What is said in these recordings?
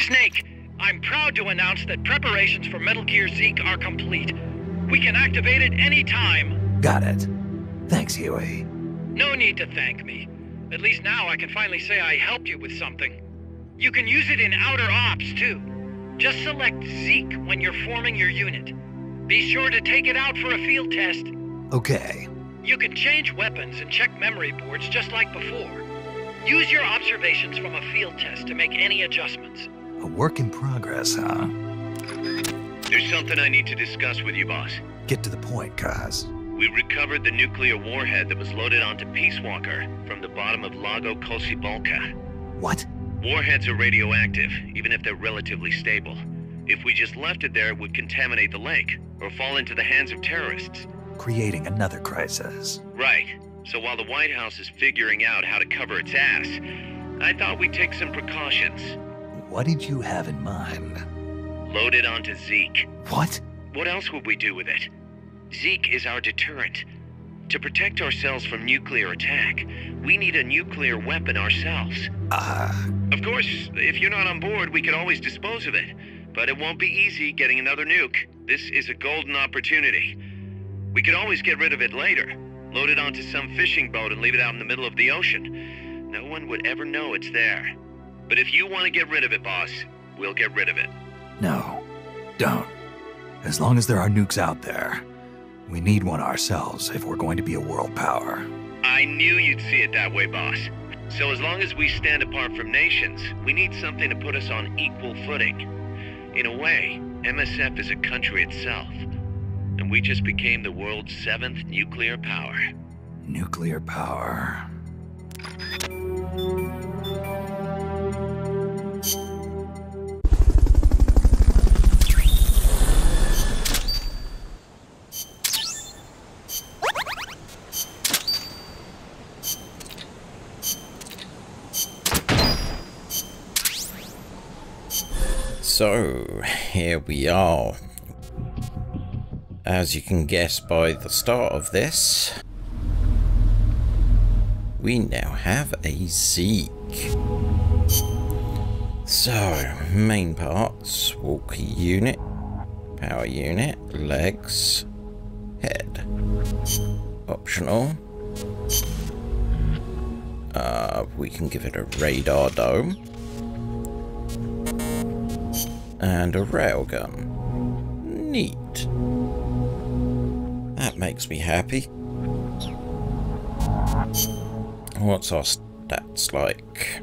Snake, I'm proud to announce that preparations for Metal Gear Zeke are complete. We can activate it any time. Got it. Thanks, Huey. No need to thank me. At least now I can finally say I helped you with something. You can use it in outer ops, too. Just select Zeke when you're forming your unit. Be sure to take it out for a field test. Okay. You can change weapons and check memory boards just like before. Use your observations from a field test to make any adjustments. A work in progress, huh? There's something I need to discuss with you, boss. Get to the point, Kaz. We recovered the nuclear warhead that was loaded onto Peace Walker from the bottom of Lago Cocibolca. What? Warheads are radioactive, even if they're relatively stable. If we just left it there, it would contaminate the lake, or fall into the hands of terrorists. Creating another crisis. Right. So while the White House is figuring out how to cover its ass, I thought we'd take some precautions. What did you have in mind? Load it onto Zeke. What? What else would we do with it? Zeke is our deterrent. To protect ourselves from nuclear attack, we need a nuclear weapon ourselves. Ah, Of course, if you're not on board, we could always dispose of it. But it won't be easy getting another nuke. This is a golden opportunity. We could always get rid of it later. Load it onto some fishing boat and leave it out in the middle of the ocean. No one would ever know it's there. But if you want to get rid of it, boss, we'll get rid of it. no. Don't. As long as there are nukes out there, we need one ourselves if we're going to be a world power. I knew you'd see it that way, boss. So as long as we stand apart from nations, we need something to put us on equal footing. In a way, MSF is a country itself. And we just became the world's seventh nuclear power. Nuclear power. So, here we are. As you can guess by the start of this, we now have a Zeke. So, main parts, walker unit, power unit, legs, head. Optional. Uh, we can give it a radar dome and a railgun. Neat. That makes me happy. What's our stats like?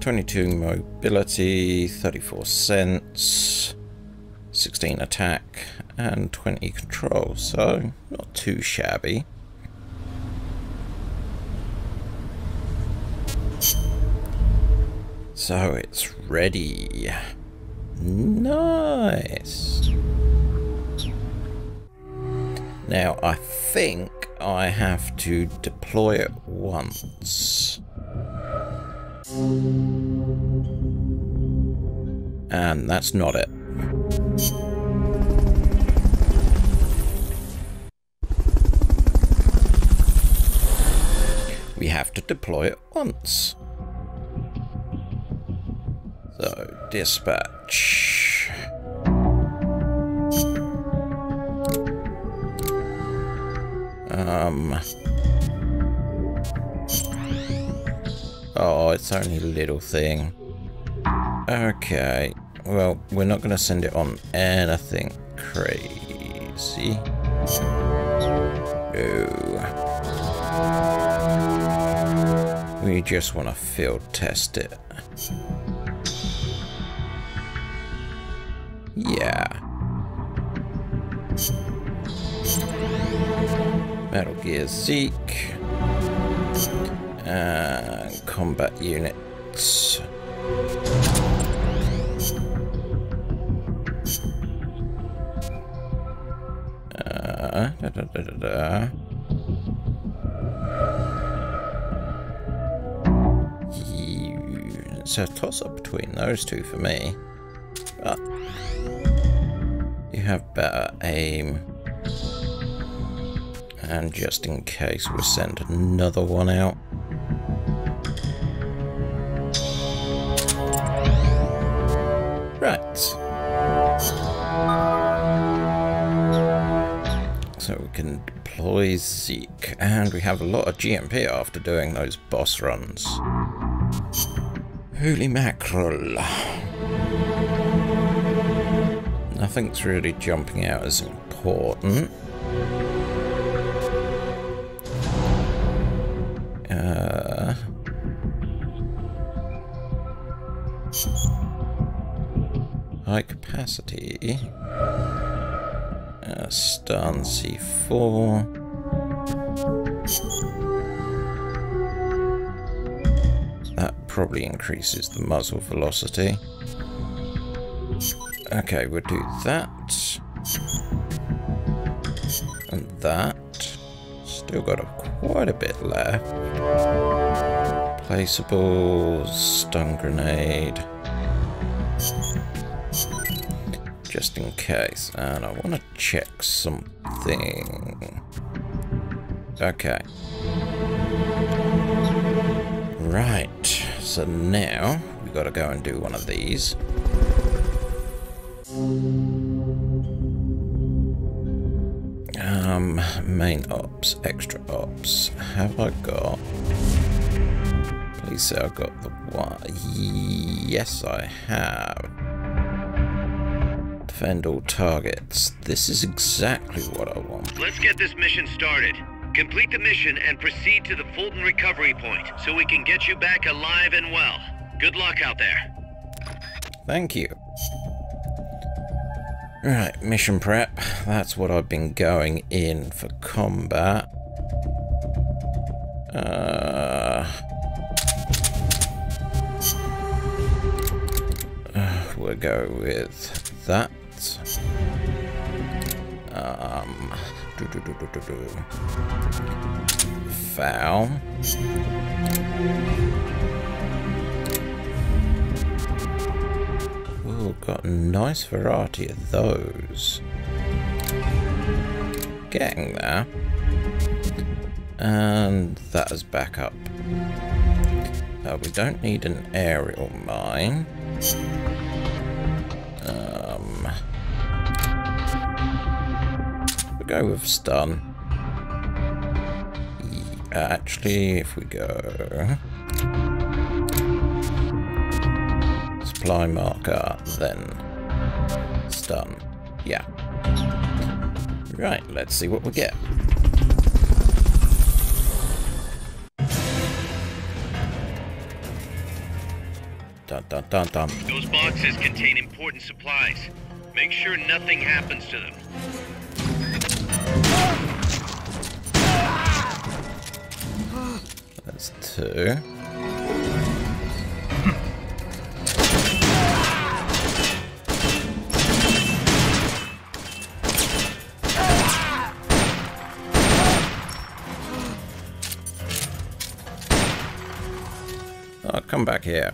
22 mobility, 34 cents, 16 attack, and 20 control, so not too shabby. So it's ready. Nice. Now I think I have to deploy it once. And that's not it. We have to deploy it once. So, dispatch. Um. Oh, it's only a little thing. Okay. Well, we're not going to send it on anything crazy. No. We just want to field test it. Yeah. Metal Gear Zeke. And combat units. Uh, da, da, da, da, It's a toss up between those two for me have better aim. And just in case, we'll send another one out. Right. So we can deploy Zeke, and we have a lot of GMP after doing those boss runs. Holy mackerel. Nothing's really jumping out as important. Uh, high capacity. Uh, stun C4. That probably increases the muzzle velocity. Okay, we'll do that. And that. Still got a, quite a bit left. Placeable stun grenade. Just in case. And I want to check something. Okay. Right. So now we've got to go and do one of these. Main ops, extra ops. Have I got? Please say I got the one. Yes, I have. Defend all targets. This is exactly what I want. Let's get this mission started. Complete the mission and proceed to the Fulton recovery point so we can get you back alive and well. Good luck out there. Thank you. Right, mission prep. That's what I've been going in for combat. Uh, uh, we'll go with that. Um, do, do, do. Foul. Got a nice variety of those. Getting there. And that is back up. Uh, we don't need an aerial mine. Um, we'll go with stun. Actually, if we go supply marker, then stun. Yeah. Right, let's see what we get. Dun dun dun dun. Those boxes contain important supplies. Make sure nothing happens to them. That's two. Come back here.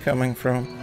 Coming from?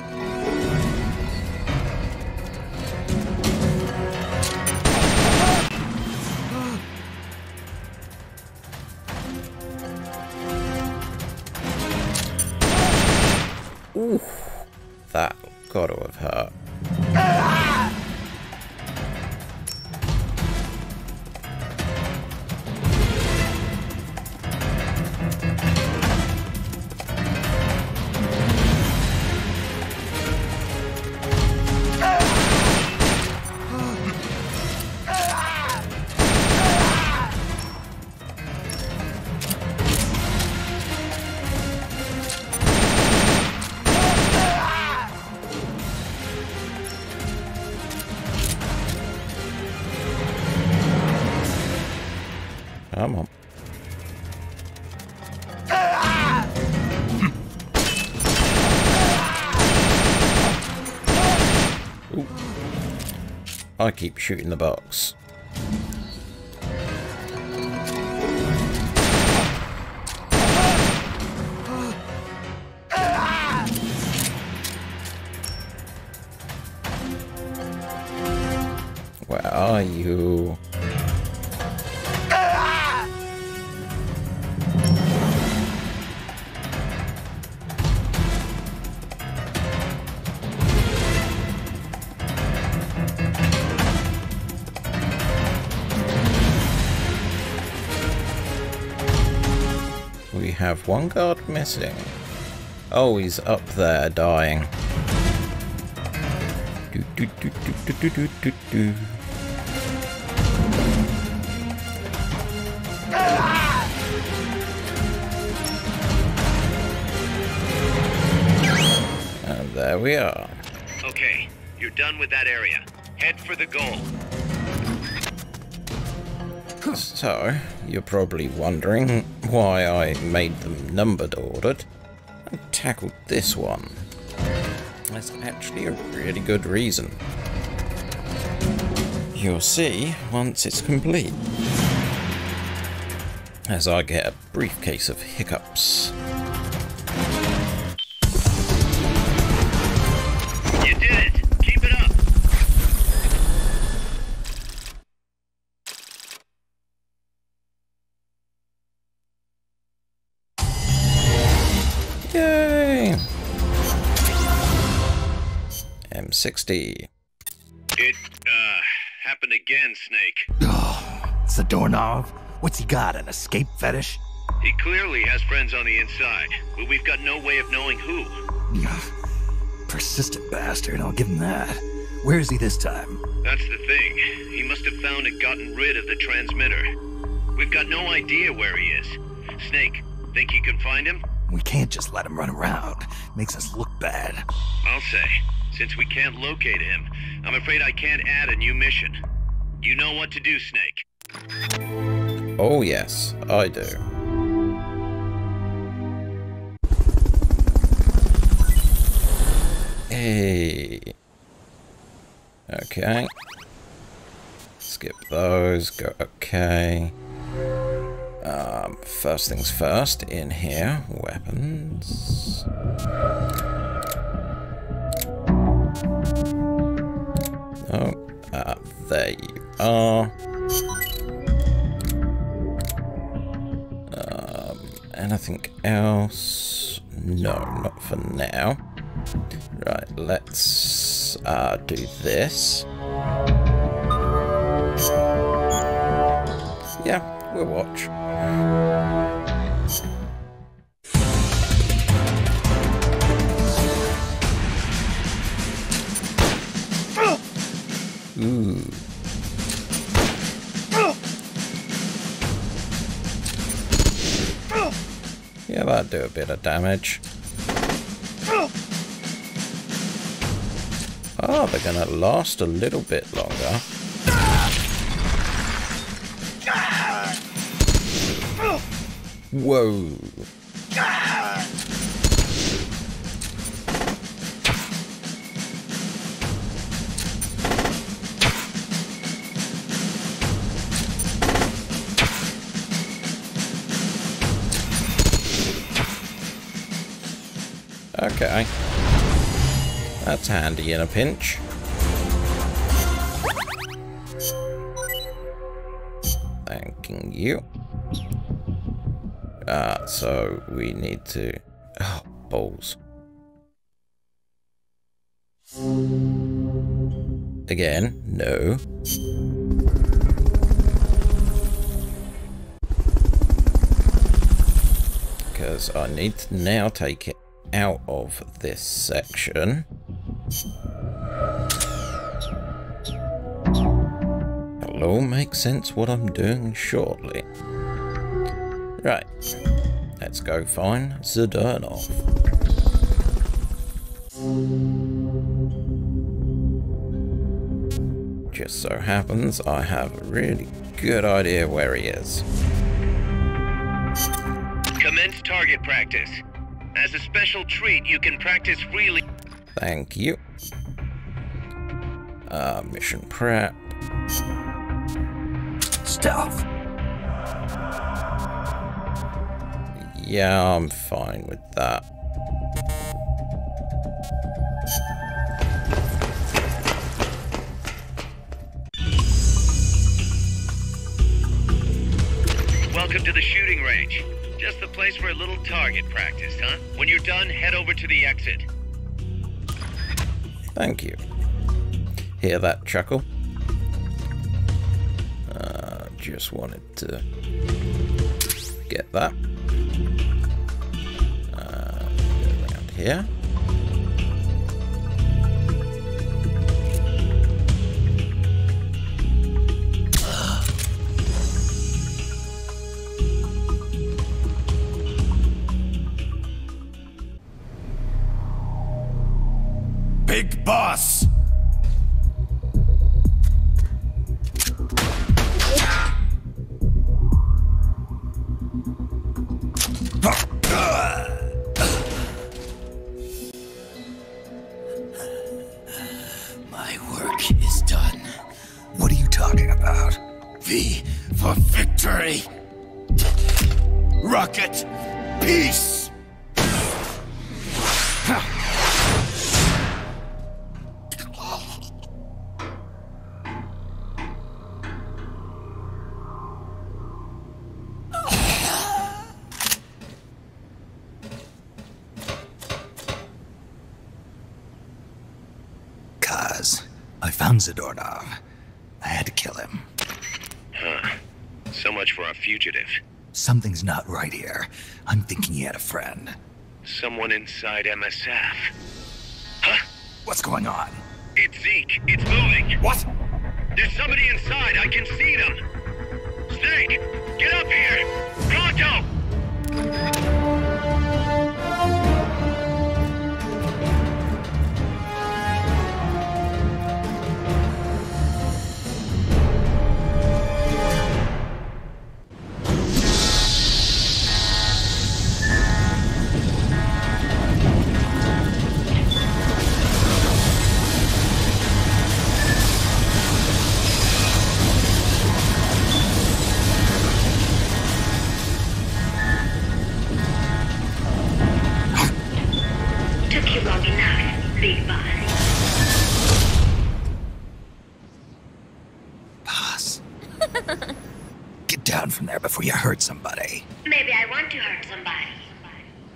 Shooting the box. have one guard missing. Oh, he's up there dying. Do, do, do, and there we are. Okay, you're done with that area. Head for the goal. So, you're probably wondering why I made them numbered ordered and tackled this one. That's actually a really good reason. You'll see once it's complete. As I get a briefcase of hiccups. M60. It, uh, happened again, Snake. Oh, it's the doorknob. What's he got? An escape fetish? He clearly has friends on the inside, but we've got no way of knowing who. Persistent bastard, I'll give him that. Where is he this time? That's the thing. He must have found and gotten rid of the transmitter. We've got no idea where he is. Snake, think you can find him? We can't just let him run around. Makes us look bad. I'll say. Since we can't locate him, I'm afraid I can't add a new mission. You know what to do, Snake. Oh yes, I do. Hey. Okay. Skip those, go okay. Um, first things first, in here, weapons. Are. Um, anything else? No, not for now. Right, let's uh, do this. Yeah, we'll watch. That'd do a bit of damage. Oh, they're gonna last a little bit longer. Whoa. That's handy in a pinch. Thanking you. Ah, so we need to... Oh, balls. Again, no. Because I need to now take it out of this section. It'll all make sense what I'm doing shortly. Right, let's go find Zadornov. Just so happens I have a really good idea where he is. Commence target practice. As a special treat, you can practice freely. Thank you. Uh, mission prep. Stealth. Yeah, I'm fine with that. Welcome to the shooting range. Just the place for a little target practice, huh? Thank you. Hear that chuckle? Uh, just wanted to get that. Uh, around here. Inside MSF. Huh? What's going on?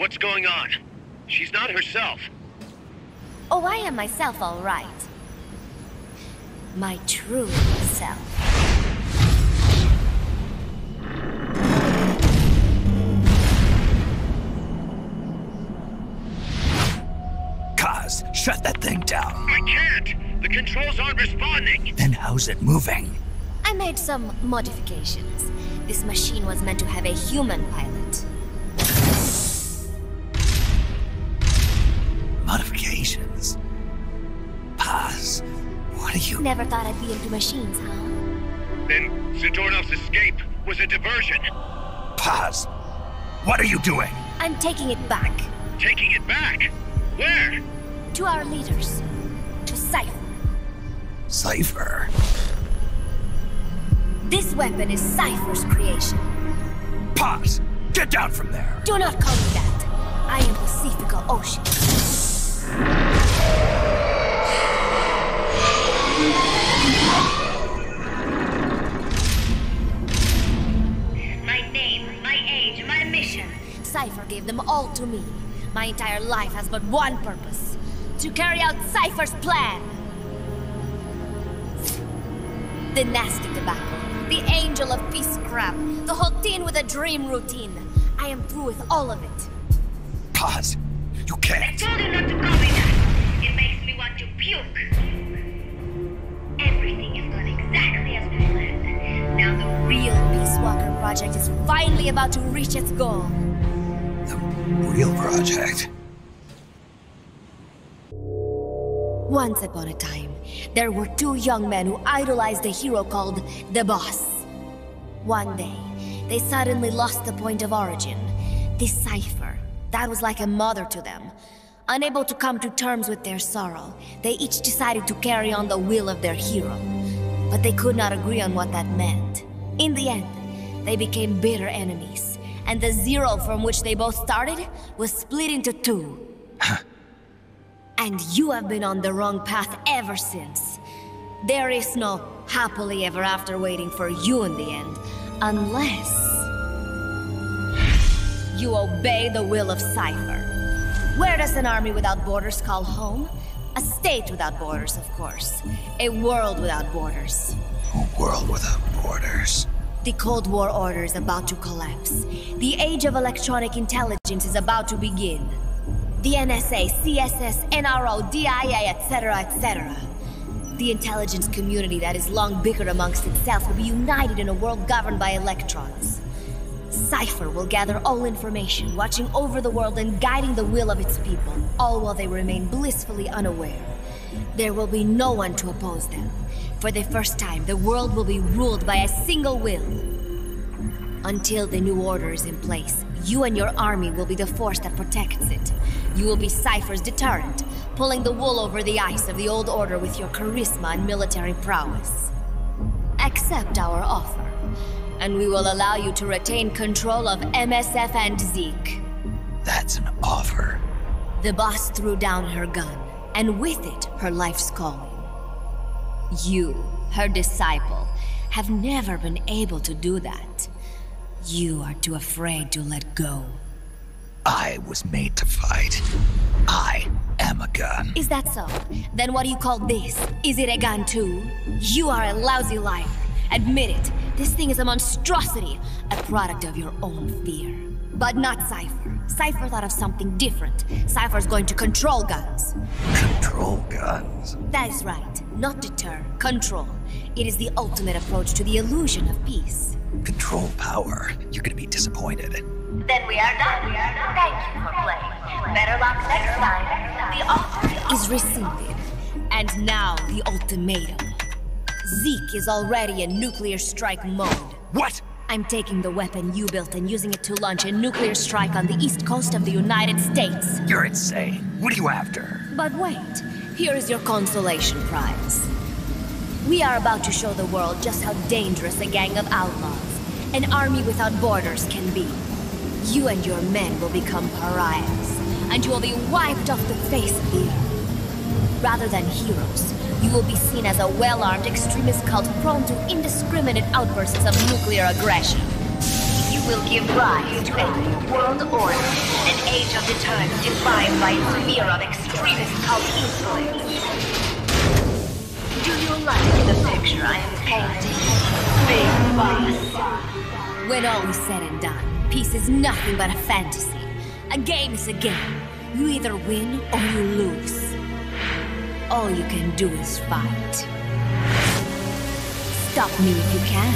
What's going on? She's not herself. Oh, I am myself, all right. My true self. Kaz, shut that thing down. I can't. The controls aren't responding. Then how's it moving? I made some modifications. This machine was meant to have a human pilot. Modifications. Paz, what are you... Never thought I'd be into machines, huh? Then Zadornov's escape was a diversion. Paz, what are you doing? I'm taking it back. Taking it back. Where? To our leaders. To Cypher. Cypher. This weapon is Cypher's creation. Paz, get down from there. Do not call me that. I am Pacifica Ocean. Gave them all to me. My entire life has but one purpose. To carry out Cypher's plan. The nasty tobacco. The angel of peace crap. The whole teen with a dream routine. I am through with all of it. Paz. you can't. I told you not to call me that. It makes me want to puke. Everything is going exactly as planned. Now the Real Peace Walker project is finally about to reach its goal. Real project. Once upon a time, there were two young men who idolized a hero called the Boss. One day, they suddenly lost the point of origin. This cipher, that was like a mother to them. Unable to come to terms with their sorrow, they each decided to carry on the will of their hero. But they could not agree on what that meant. In the end, they became bitter enemies, and the zero from which they both started was split into two. and you have been on the wrong path ever since. There is no happily ever after waiting for you in the end, unless you obey the will of Cypher. Where does an army without borders call home? A state without borders, of course. A world without borders. A world without borders. The Cold War order is about to collapse. The age of electronic intelligence is about to begin. The NSA, CSS, NRO, DIA, etc., etc. The intelligence community that has long bickered amongst itself will be united in a world governed by electrons. Cypher will gather all information, watching over the world and guiding the will of its people, all while they remain blissfully unaware. There will be no one to oppose them. For the first time, the world will be ruled by a single will. Until the new order is in place, you and your army will be the force that protects it. You will be Cypher's deterrent, pulling the wool over the eyes of the old order with your charisma and military prowess. Accept our offer and we will allow you to retain control of MSF and Zeke. That's an offer. The boss threw down her gun, and with it, her life's calling. You, her disciple, have never been able to do that. You are too afraid to let go. I was made to fight. I am a gun. Is that so? Then what do you call this? Is it a gun too? You are a lousy liar. Admit it, this thing is a monstrosity, a product of your own fear. But not Cypher. Cypher thought of something different. Cypher's going to control guns. Control guns? That is right. Not deter, control. It is the ultimate approach to the illusion of peace. Control power. You're gonna be disappointed. Then we are done. We are done. Thank you for playing. Better luck next time. The offer is rescinded. And now the ultimatum. Zeke is already in nuclear strike mode. What? I'm taking the weapon you built and using it to launch a nuclear strike on the east coast of the United States. You're insane. What are you after? But wait, here is your consolation prize. We are about to show the world just how dangerous a gang of outlaws, an army without borders can be. You and your men will become pariahs, and you will be wiped off the face of the earth. Rather than heroes, you will be seen as a well-armed extremist cult prone to indiscriminate outbursts of nuclear aggression. You will give rise to a new world order, an age of deterrence defined by its fear of extremist cult influence. Do you like the picture I am painting? Big boss. When all is said and done, peace is nothing but a fantasy. A game is a game. You either win or you lose all you can do is fight. Stop me if you can.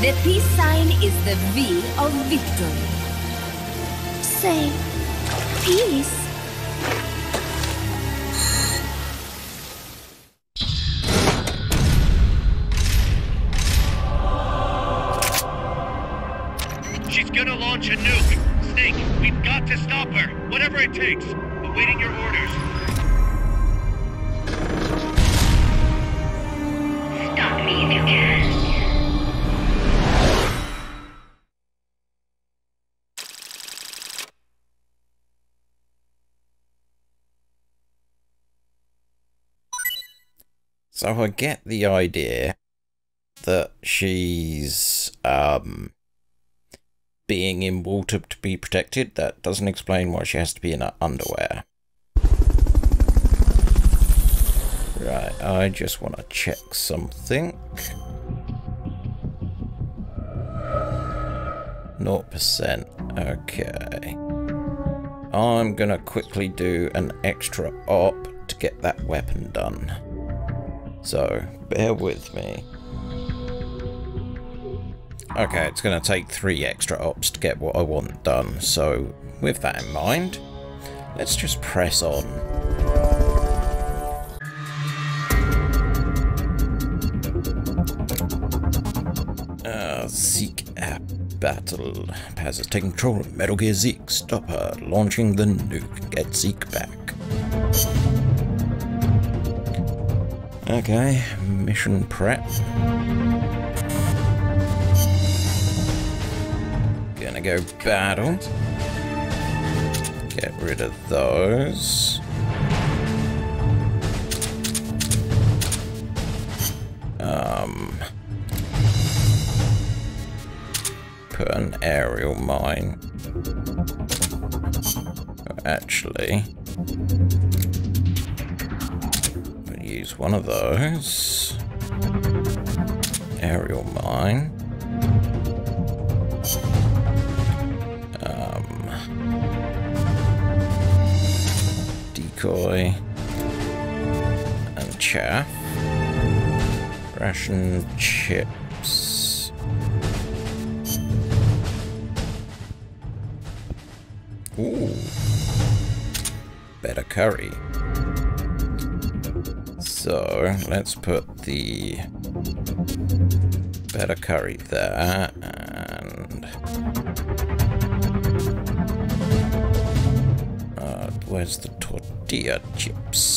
The peace sign is the V of victory. Say, peace. So I get the idea that she's um, being in water to be protected. That doesn't explain why she has to be in her underwear. Right, I just want to check something. 0%. Okay. I'm gonna quickly do an extra op to get that weapon done. So, bear with me. Okay, it's gonna take three extra ops to get what I want done, so with that in mind, let's just press on. Ah, Seek app battle. Paz has taken control of Metal Gear Zeke. Stop her. Launching the nuke. Get Zeke back. Okay, mission prep. Gonna go battle. Get rid of those. Um, put an aerial mine. Actually, one of those. Aerial mine. Um, decoy and chaff. Ration chips. Let's put the better curry there and uh, where's the tortilla chips?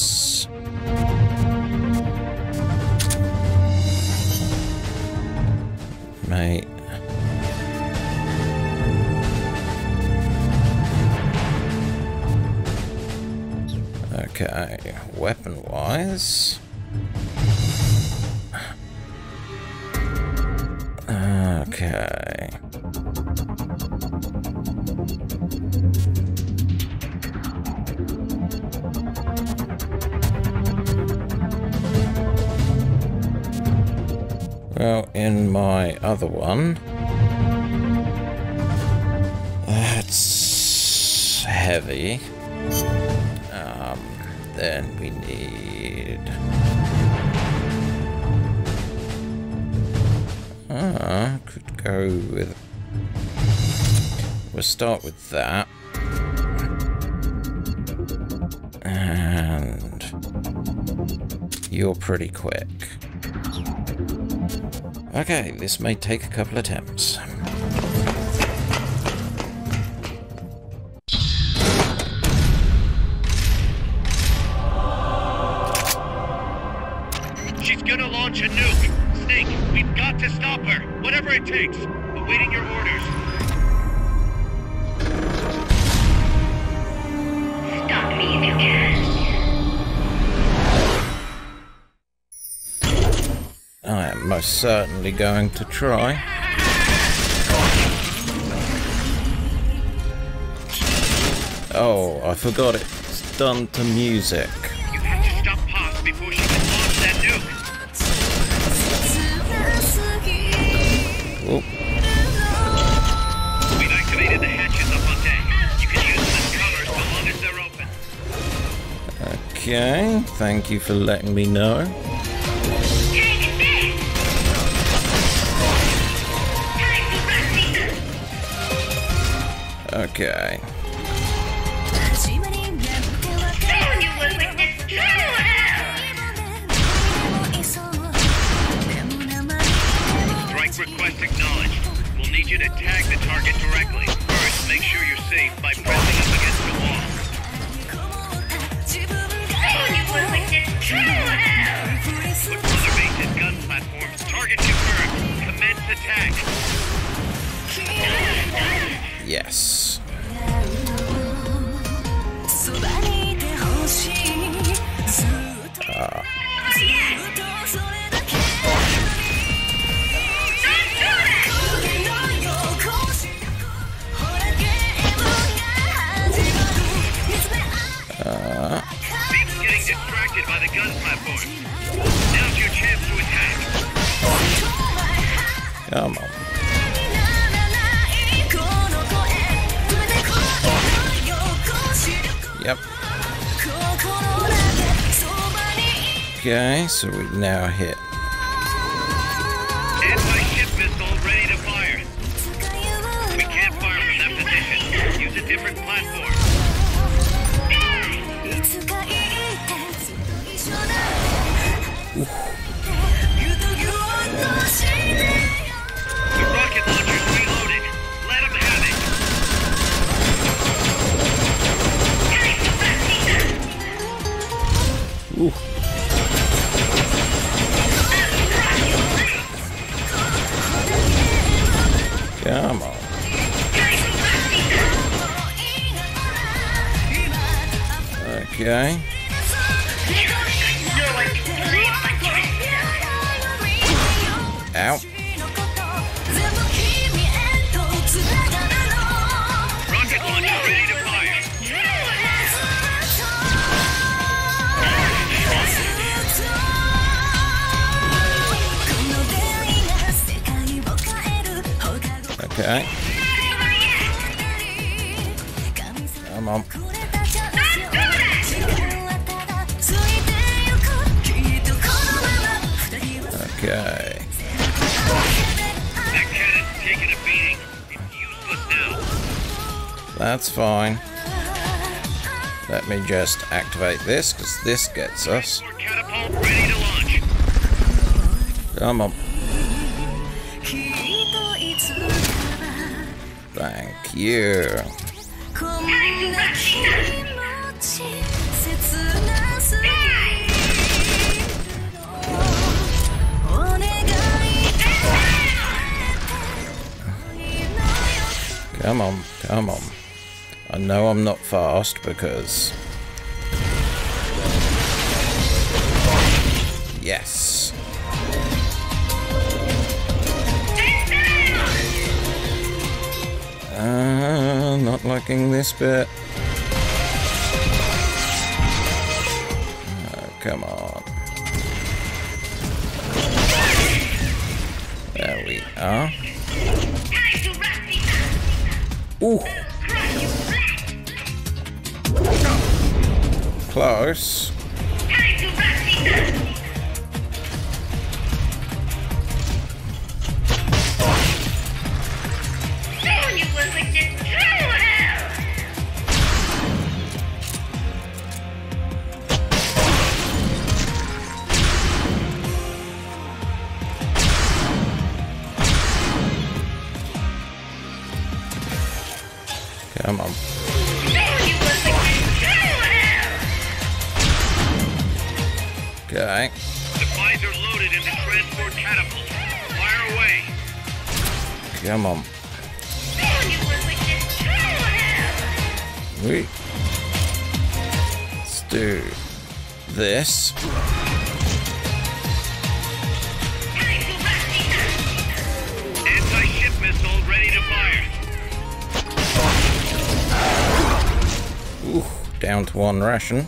Could go with. We'll start with that. And. You're pretty quick. Okay, this may take a couple attempts. Going to try. Oh, I forgot it's done to music. Okay, thank you for letting me she Okay. Zeke's getting distracted by the. Now's your chance to attack. Come on. Okay, so we now hit. Anti-ship Okay. That's fine. Let me just activate this, because this gets us. Catapult ready to launch. Come on. Thank you. Come on, come on. I know I'm not fast because... Yes. Uh, not liking this bit. Oh, come on. There we are. Ooh. Close. Come on. Wait. Let's do this. Anti-ship missile ready to fire. Ooh, down to one ration.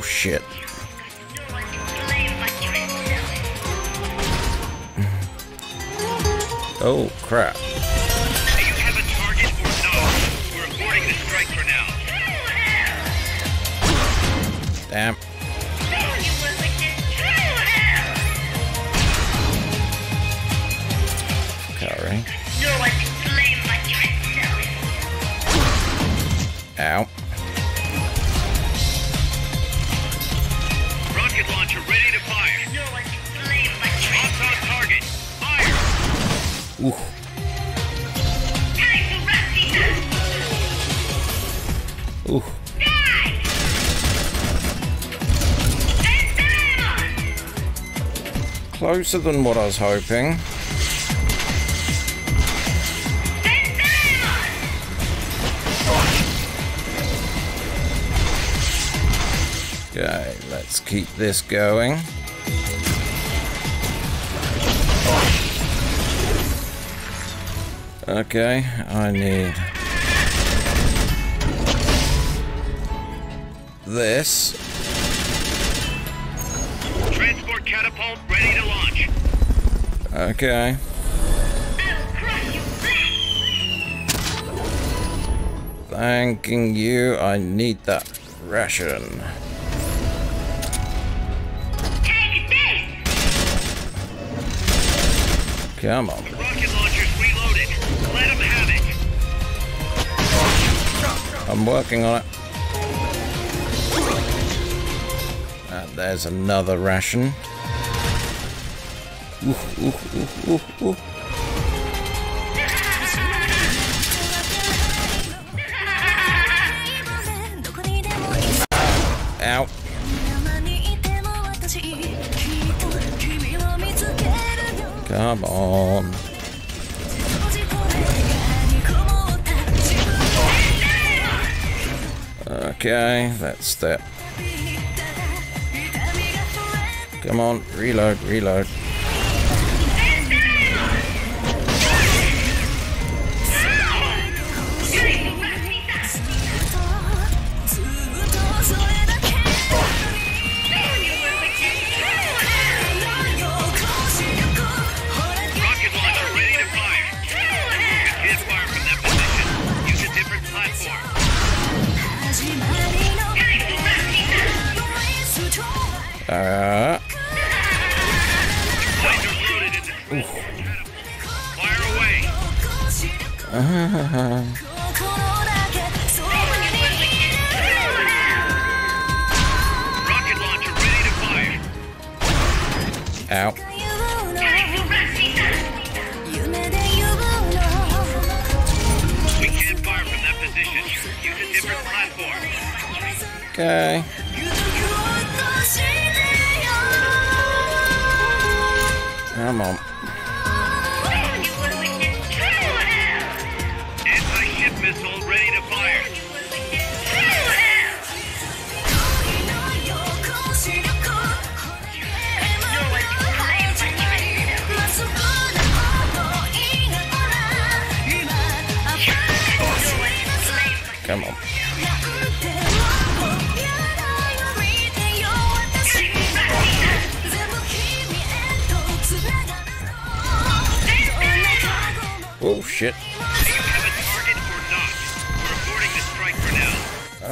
Oh shit. Oh crap. Do you have a target or no? We're aborting the strike for now. Damn. Closer than what I was hoping. Okay, let's keep this going. Okay, I need this. Transport catapult ready to launch. Okay. Thanking you. I need that ration. Come on. Rocket launcher's reloaded. Let him have it. I'm working on it. And there's another ration. Ух, ух, ух, ух, ух. Ow. Come on. Okay, that's that. Come on, reload, reload. Platform. Okay. Come on.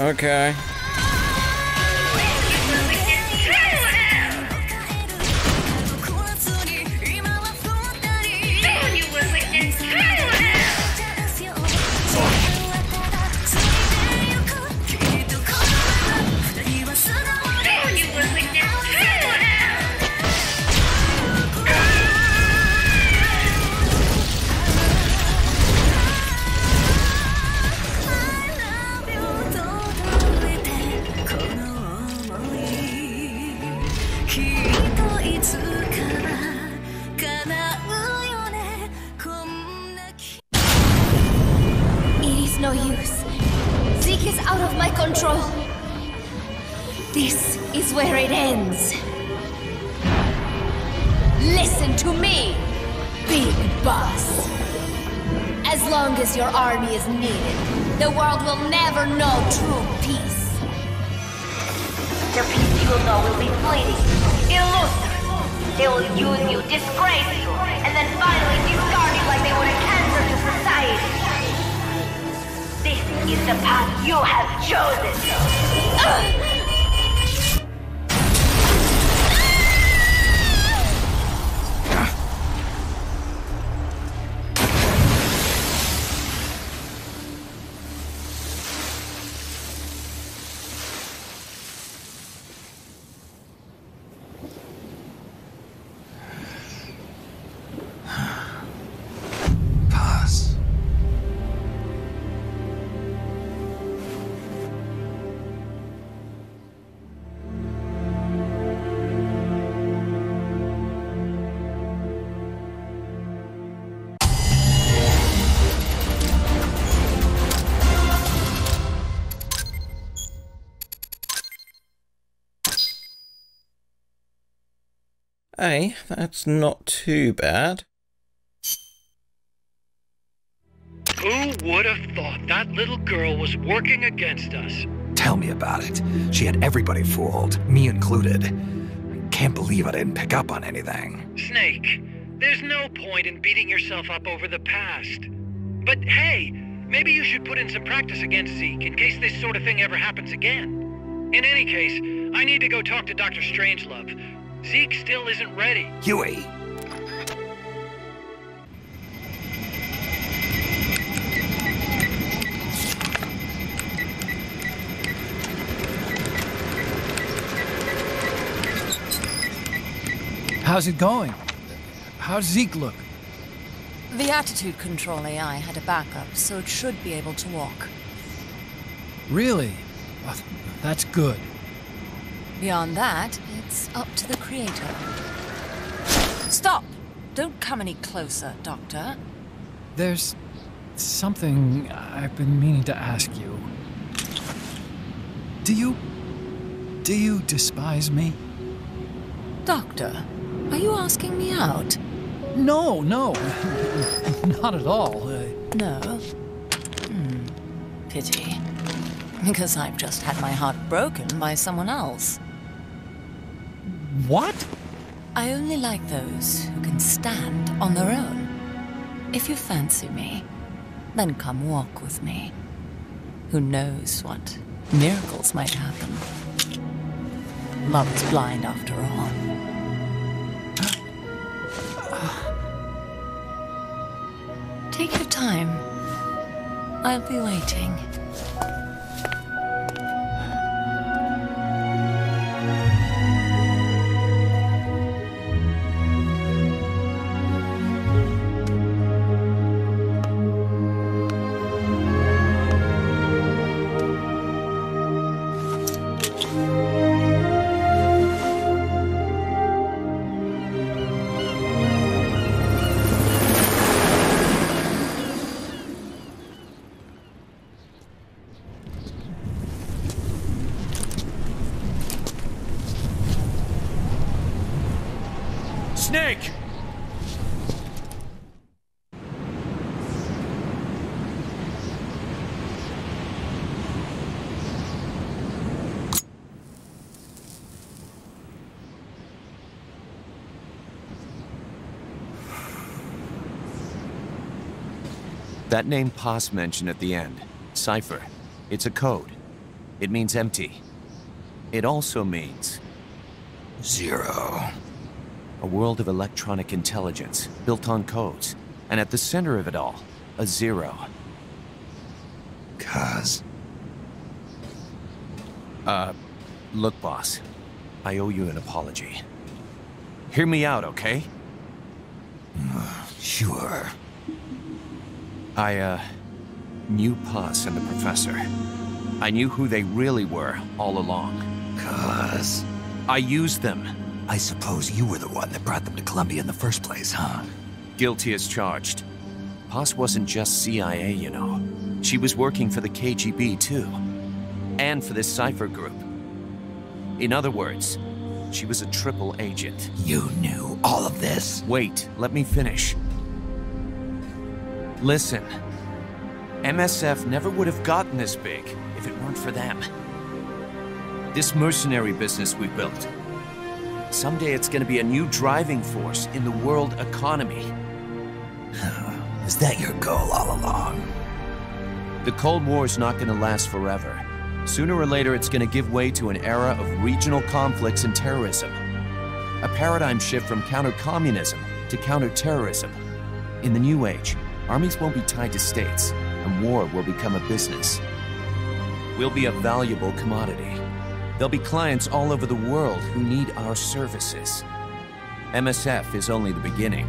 Okay. Long as your army is needed, the world will never know true peace. The peace you will know will be fleeting, elusive. They will use you, disgrace you, and then finally discard you like they would a cancer to society. This is the path you have chosen. Paz. Hey, that's not too bad. Who would have thought that little girl was working against us? Tell me about it. She had everybody fooled, me included. Can't believe I didn't pick up on anything. Snake, there's no point in beating yourself up over the past. But hey, maybe you should put in some practice against Zeke in case this sort of thing ever happens again. In any case, I need to go talk to Dr. Strangelove. Zeke still isn't ready. Huey! How's it going? How's Zeke look? The attitude control AI had a backup, so it should be able to walk. Really? That's good. Beyond that, it's up to the Creator. Stop! Don't come any closer, Doctor. There's something I've been meaning to ask you. Do you. Do you despise me? Doctor, are you asking me out? No, no. Not at all. No? Hmm. Pity. Because I've just had my heart broken by someone else. What? I only like those who can stand on their own. If you fancy me, then come walk with me. Who knows what miracles might happen? Love is blind after all. Take your time. I'll be waiting. Snake! That name Paz mentioned at the end, Cipher, it's a code. It means empty. It also means Zero. A world of electronic intelligence built on codes, and at the center of it all, a zero. Cuz. Uh, look, boss. I owe you an apology. Hear me out, okay? Sure. I, uh, knew Paz and the professor. I knew who they really were all along. Cuz. I used them. I suppose you were the one that brought them to Colombia in the first place, huh? Guilty as charged. Paz wasn't just CIA, you know. She was working for the KGB, too. And for this Cipher group. In other words, she was a triple agent. You knew all of this? Wait, let me finish. Listen. MSF never would have gotten this big if it weren't for them. This mercenary business we built. Someday it's gonna be a new driving force in the world economy. Is that your goal all along? The Cold War's not gonna last forever. Sooner or later, it's gonna give way to an era of regional conflicts and terrorism. A paradigm shift from counter-communism to counter-terrorism. In the new age, armies won't be tied to states, and war will become a business. We'll be a valuable commodity. There'll be clients all over the world who need our services. MSF is only the beginning.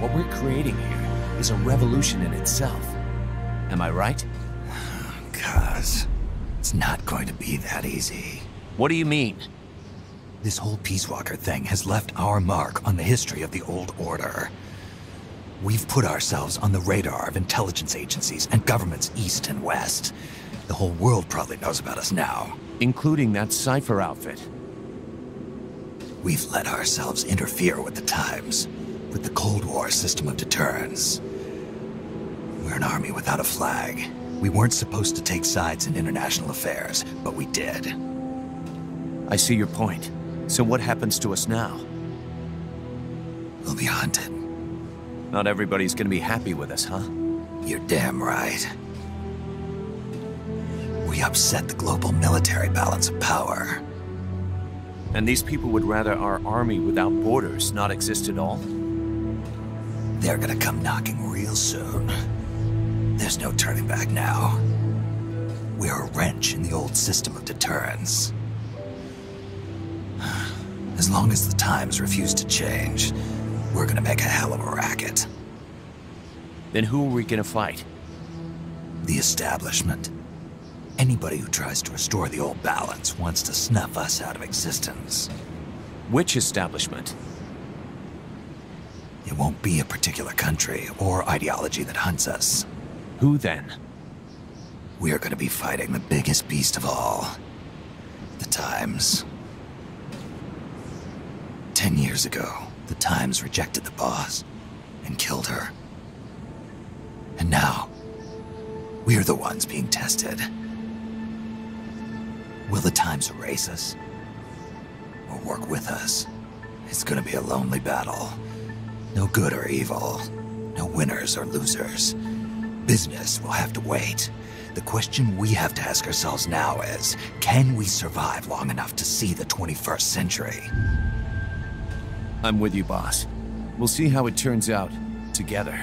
What we're creating here is a revolution in itself. Am I right? Cuz. It's not going to be that easy. What do you mean? This whole Peace Walker thing has left our mark on the history of the Old Order. We've put ourselves on the radar of intelligence agencies and governments east and west. The whole world probably knows about us now. Including that Cipher outfit. We've let ourselves interfere with the times, with the Cold War system of deterrence. We're an army without a flag. We weren't supposed to take sides in international affairs, but we did. I see your point. So what happens to us now? We'll be hunted. Not everybody's gonna be happy with us, huh? You're damn right. We upset the global military balance of power. And these people would rather our army without borders not exist at all? They're gonna come knocking real soon. There's no turning back now. We're a wrench in the old system of deterrence. As long as the times refuse to change, we're gonna make a hell of a racket. Then who are we gonna fight? The establishment. Anybody who tries to restore the old balance wants to snuff us out of existence. Which establishment? It won't be a particular country or ideology that hunts us. Who then? We are going to be fighting the biggest beast of all. The Times. Ten years ago, the Times rejected the boss and killed her. And now, we're the ones being tested. Will the Times erase us? Or work with us? It's gonna be a lonely battle. No good or evil. No winners or losers. Business will have to wait. The question we have to ask ourselves now is, can we survive long enough to see the 21st century? I'm with you, boss. We'll see how it turns out together.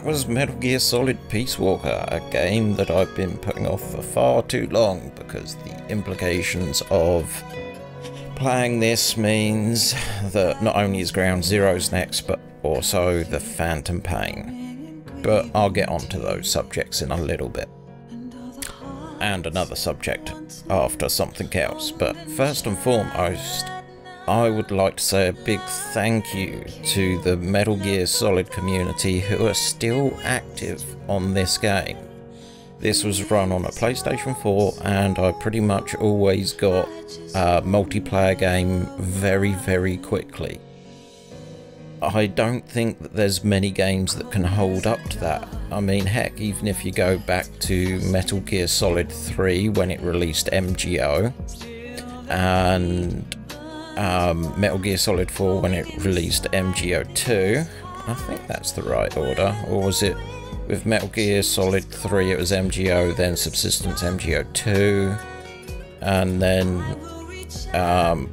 That was Metal Gear Solid Peace Walker, a game that I've been putting off for far too long because the implications of playing this means that not only is Ground Zeroes next, but also the Phantom Pain. But I'll get onto those subjects in a little bit. And another subject after something else. But first and foremost, I would like to say a big thank you to the Metal Gear Solid community who are still active on this game. This was run on a PlayStation 4 and I pretty much always got a multiplayer game very very quickly. I don't think that there's many games that can hold up to that. I mean heck, even if you go back to Metal Gear Solid 3 when it released MGO and um, Metal Gear Solid 4 when it released MGO2. I think that's the right order. Or was it with Metal Gear Solid 3 it was MGO, then Subsistence MGO2, and then um,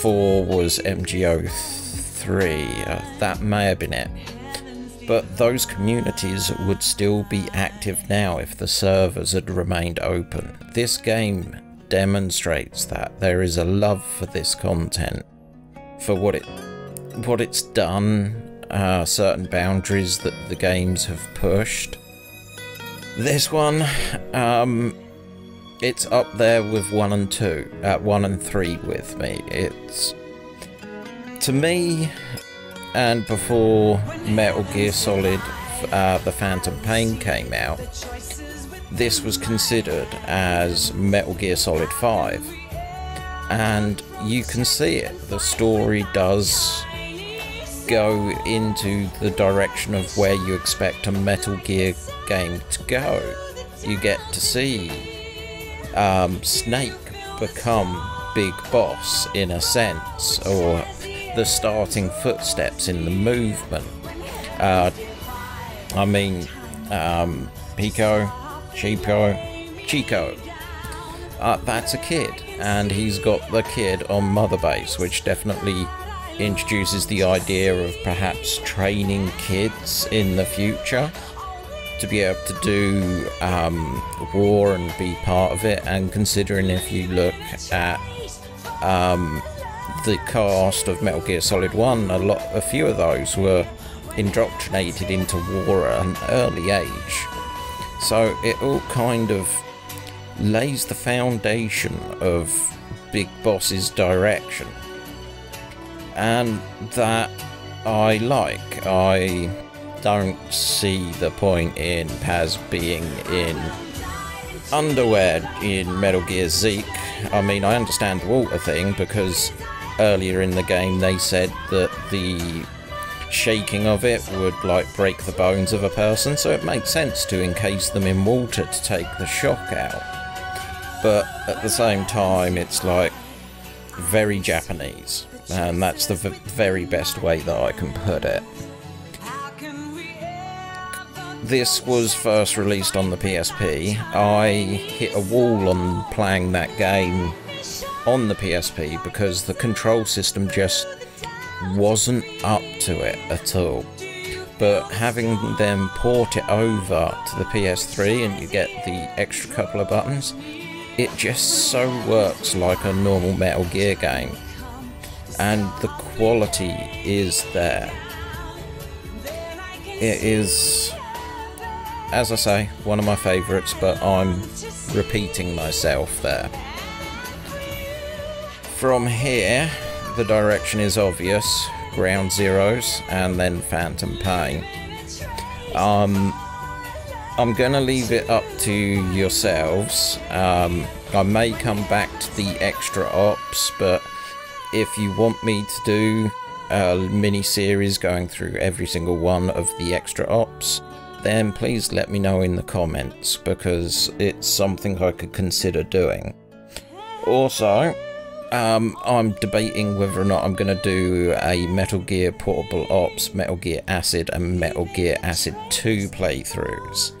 4 was MGO3. Uh, that may have been it. But those communities would still be active now if the servers had remained open. This game demonstrates that there is a love for this content, for what it what it's done, uh, certain boundaries that the games have pushed. This one, um, it's up there with one and two, uh, one and three with me. It's to me, and before Metal Gear Solid, uh, the Phantom Pain came out, this was considered as Metal Gear Solid 5. And you can see it. The story does go into the direction of where you expect a Metal Gear game to go. You get to see um, Snake become Big Boss in a sense, or the starting footsteps in the movement. Uh, I mean, um, Pico, Chico, Chico. Uh, that's a kid, and he's got the kid on Mother Base, which definitely introduces the idea of perhaps training kids in the future to be able to do um, war and be part of it. And considering if you look at um, the cast of Metal Gear Solid 1, a lot, a few of those were indoctrinated into war at an early age. So it all kind of lays the foundation of Big Boss's direction. And that I like. I don't see the point in Paz being in underwear in Metal Gear Zeke. I mean, I understand the water thing because earlier in the game they said that the shaking of it would like break the bones of a person, so it makes sense to encase them in water to take the shock out. But at the same time, it's like very Japanese, and that's the very best way that I can put it. This was first released on the PSP. I hit a wall on playing that game on the PSP because the control system just wasn't up to it at all. But having them port it over to the PS3 and you get the extra couple of buttons, it just so works like a normal Metal Gear game. And the quality is there. It is, as I say, one of my favourites, but I'm repeating myself there. From here, the direction is obvious. Ground Zeroes and then Phantom Pain. Um, I'm gonna leave it up to yourselves. Um, I may come back to the extra ops, but if you want me to do a mini series going through every single one of the extra ops, then please let me know in the comments because it's something I could consider doing. Also, um, I'm debating whether or not I'm going to do a Metal Gear Portable Ops, Metal Gear Acid, and Metal Gear Acid 2 playthroughs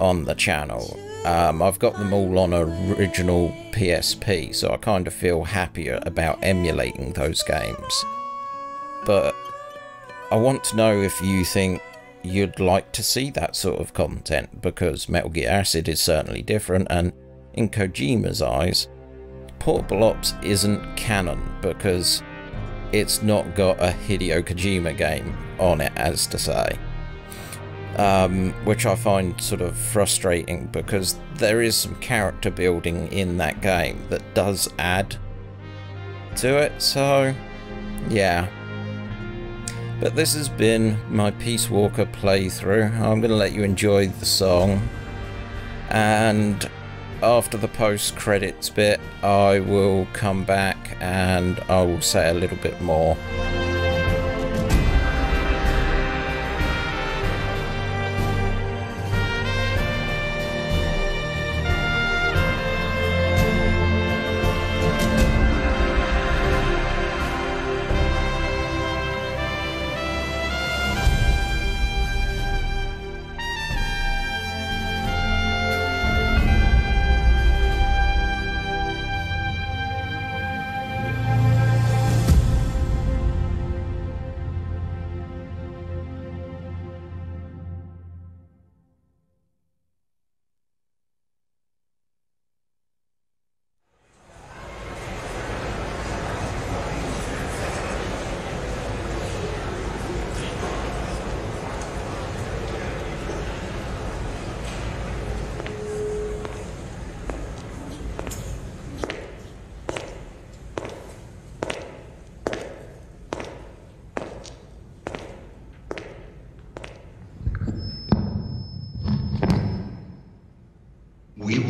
on the channel. Um, I've got them all on original PSP, so I kind of feel happier about emulating those games. But I want to know if you think you'd like to see that sort of content, because Metal Gear Acid is certainly different, and in Kojima's eyes, Portable Ops isn't canon because it's not got a Hideo Kojima game on it, as to say. Um, which I find sort of frustrating because there is some character building in that game that does add to it, so yeah. But this has been my Peace Walker playthrough. I'm going to let you enjoy the song. And after the post credits bit, I will come back and I will say a little bit more.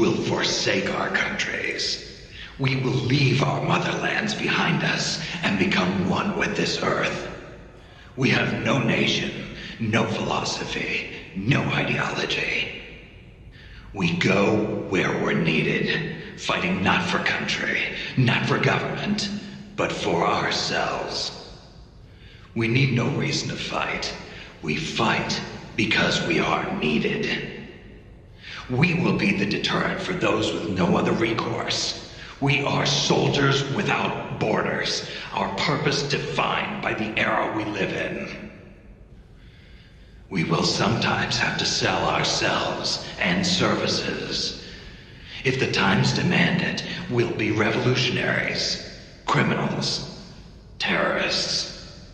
Will forsake our countries. We will leave our motherlands behind us and become one with this earth. We have no nation, no philosophy, no ideology. We go where we're needed, fighting not for country, not for government, but for ourselves. We need no reason to fight. We fight because we are needed. We will be the deterrent for those with no other recourse. We are soldiers without borders, our purpose defined by the era we live in. We will sometimes have to sell ourselves and services. If the times demand it, we'll be revolutionaries, criminals, terrorists.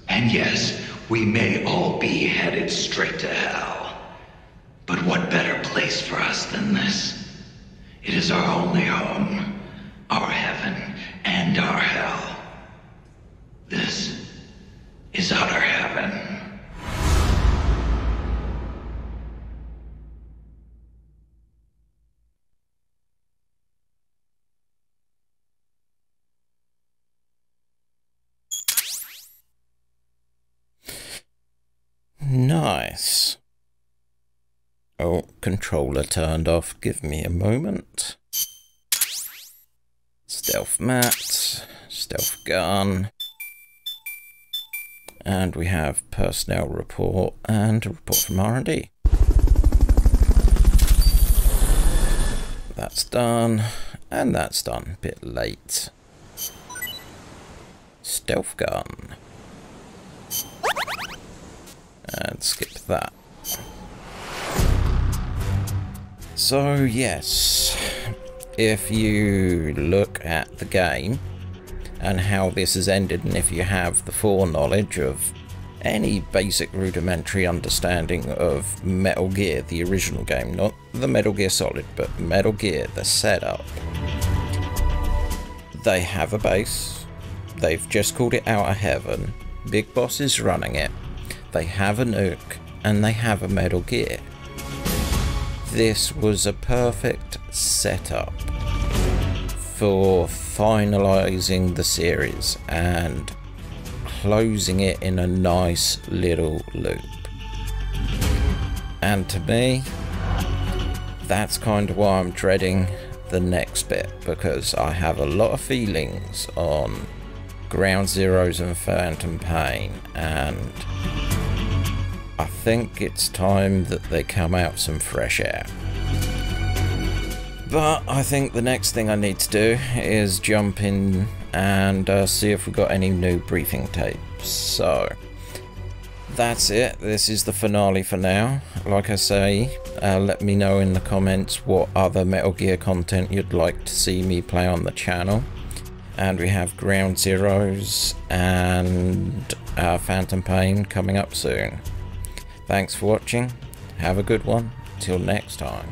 And yes, we may all be headed straight to hell. But what better place for us than this? It is our only home, our heaven, and our hell. This is Outer Heaven. Controller turned off. Give me a moment. Stealth mat, stealth gun. And we have personnel report and a report from R&D. That's done, and that's done. Bit late. Stealth gun. And skip that. So, yes, if you look at the game and how this has ended, and if you have the foreknowledge of any basic rudimentary understanding of Metal Gear, the original game, not the Metal Gear Solid, but Metal Gear, the setup, they have a base, they've just called it Outer Heaven, Big Boss is running it, they have a nuke, and they have a Metal Gear. This was a perfect setup for finalizing the series and closing it in a nice little loop. And to me, that's kind of why I'm dreading the next bit because I have a lot of feelings on Ground Zeroes and Phantom Pain and I think it's time that they come out some fresh air. But I think the next thing I need to do is jump in and uh, see if we've got any new briefing tapes. So, that's it. This is the finale for now. Like I say, uh, let me know in the comments what other Metal Gear content you'd like to see me play on the channel. And we have Ground Zeroes and uh, Phantom Pain coming up soon. Thanks for watching. Have a good one. Till next time.